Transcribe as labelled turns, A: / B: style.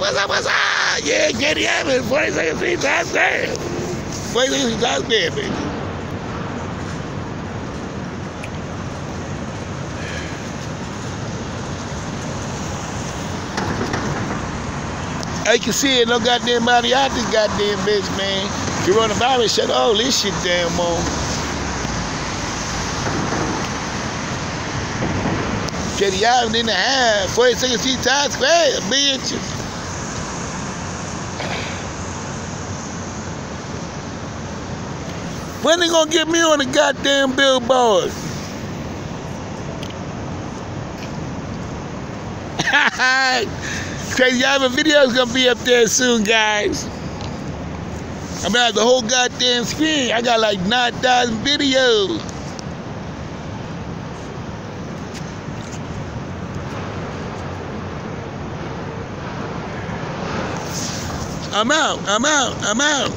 A: up, what's up, what's up? Yeah, Katie Evans, 42nd Street times square. 42nd Street times square, baby. I can see it, no goddamn body out this goddamn bitch, man. Coronavirus shut all this shit down, man. Katie Island in the half, 42nd Street times square, bitch. When they gonna get me on the goddamn billboard? Crazy Ivan video is gonna be up there soon, guys. I'm gonna have the whole goddamn screen. I got like 9,000 videos. I'm out, I'm out, I'm out.